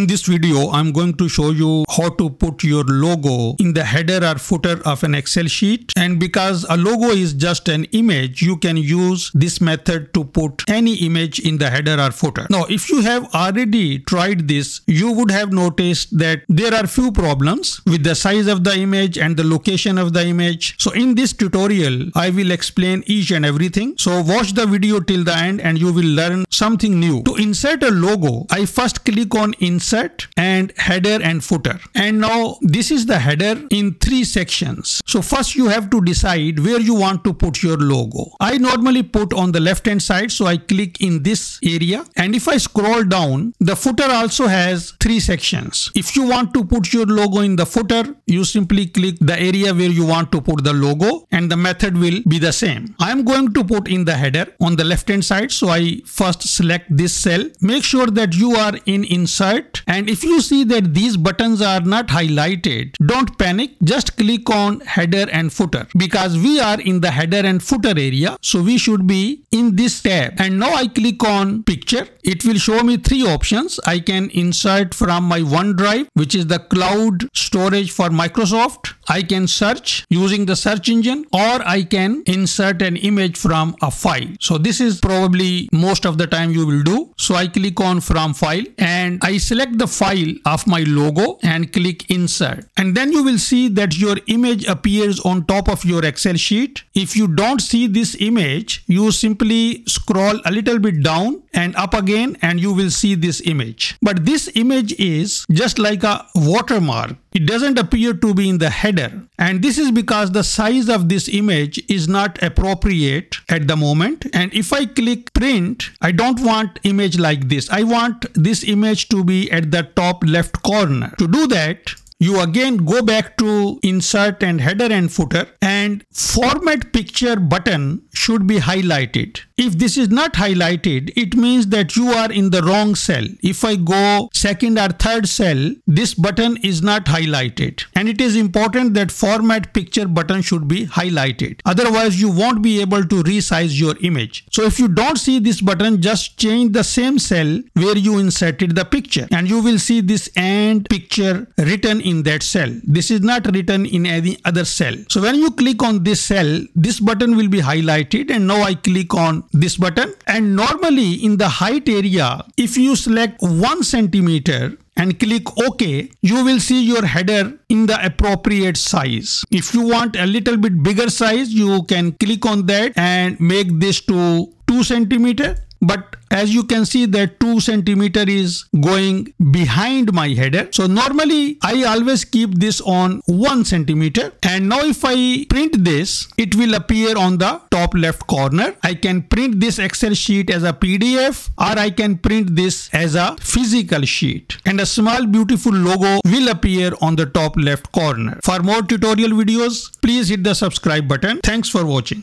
In this video, I'm going to show you how to put your logo in the header or footer of an Excel sheet. And because a logo is just an image, you can use this method to put any image in the header or footer. Now, if you have already tried this, you would have noticed that there are few problems with the size of the image and the location of the image. So in this tutorial, I will explain each and everything. So watch the video till the end and you will learn something new. To insert a logo, I first click on insert and header and footer. And now this is the header in three sections. So first you have to decide where you want to put your logo. I normally put on the left hand side. So I click in this area. And if I scroll down, the footer also has three sections. If you want to put your logo in the footer, you simply click the area where you want to put the logo and the method will be the same. I am going to put in the header on the left hand side. So I first select this cell. Make sure that you are in insert and if you see that these buttons are not highlighted, don't panic. Just click on header and footer because we are in the header and footer area. So we should be in this tab and now I click on picture. It will show me three options. I can insert from my OneDrive, which is the cloud storage for Microsoft. I can search using the search engine or I can insert an image from a file. So this is probably most of the time you will do. So I click on from file and I select the file of my logo and click insert. And then you will see that your image appears on top of your Excel sheet. If you don't see this image, you simply scroll a little bit down and up again and you will see this image. But this image is just like a watermark. It doesn't appear to be in the header. And this is because the size of this image is not appropriate at the moment. And if I click print, I don't want image like this. I want this image to be at the top left corner. To do that, you again go back to insert and header and footer and format picture button should be highlighted. If this is not highlighted, it means that you are in the wrong cell. If I go second or third cell, this button is not highlighted. And it is important that format picture button should be highlighted. Otherwise, you won't be able to resize your image. So if you don't see this button, just change the same cell where you inserted the picture and you will see this and picture written in that cell. This is not written in any other cell. So when you click on this cell, this button will be highlighted and now I click on this button and normally in the height area, if you select one centimeter, and click OK, you will see your header in the appropriate size. If you want a little bit bigger size, you can click on that and make this to 2 centimeter. But as you can see that 2 centimeter is going behind my header. So normally I always keep this on 1 centimeter and now if I print this it will appear on the top left corner. I can print this Excel sheet as a PDF or I can print this as a physical sheet and a small beautiful logo will appear on the top left corner. For more tutorial videos please hit the subscribe button. Thanks for watching.